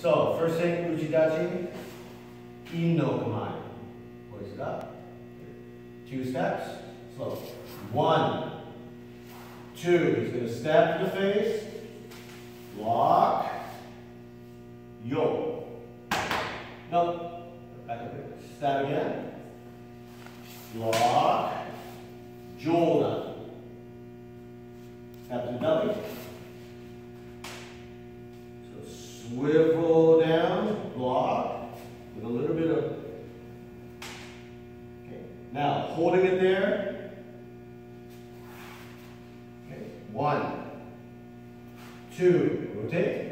So, first thing, uchidachi, ino kamae. Hoist it up. Two steps, slow. One, two. He's to step to the face, lock, yo. No, back up here. Step again, lock, shoulder. Step to the swivel down, block, with a little bit of okay. now, holding it there. Okay. One, two, rotate.